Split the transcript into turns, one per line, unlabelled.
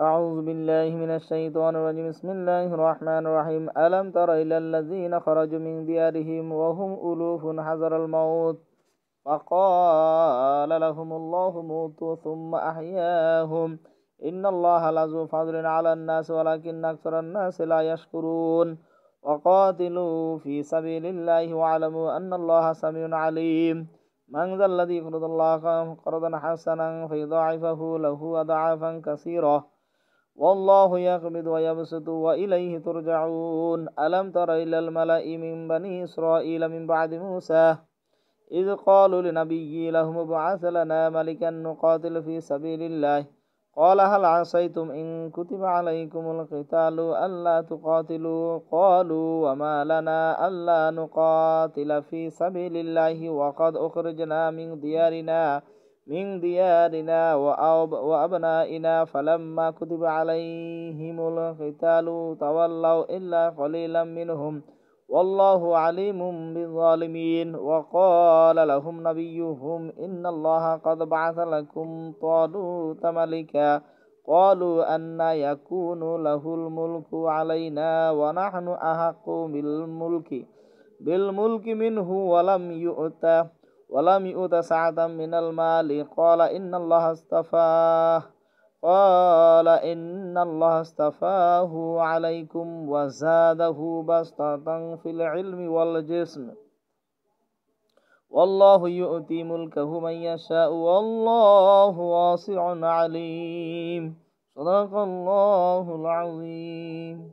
أعوذ بالله من الشيطان الرجيم. بسم الله الرحمن الرحيم. ألم تر إلى الذين خرجوا من ديارهم وهم ألوف حذر الموت؟ فقال لهم الله موتوا ثم أحياهم. إن الله لذو فضل على الناس ولكن أكثر الناس لا يشكرون. وقاتلوا في سبيل الله واعلموا أن الله سميع عليم. من ذا الذي يقرض الله قرضا حسنا فيضاعفه له أضعافا كثيرة. والله يقبض ويبسط وإليه ترجعون. ألم تر إلى الملأ من بني إسرائيل من بعد موسى؟ إذ قالوا لنبي لهم ابعث لنا ملكا نقاتل في سبيل الله. قال هل عصيتم إن كتب عليكم القتال ألا تقاتلوا؟ قالوا وما لنا ألا نقاتل في سبيل الله وقد أخرجنا من ديارنا. من ديارنا وأبنائنا فلما كتب عليهم القتال تولوا إلا قليلا منهم. والله عليم بالظالمين. وقال لهم نبيهم إن الله قد بعث لكم طالوت ملكا. قالوا أن يكون له الملك علينا ونحن أحق بالملك. بالملك منه ولم يؤت ولم يؤت سعة من المال. قال إن الله اصطفاه. قال إن الله اصطفاه عليكم وزاده بسطة في العلم والجسم. والله يؤتي ملكه من يشاء. والله واسع عليم. صدق الله العظيم.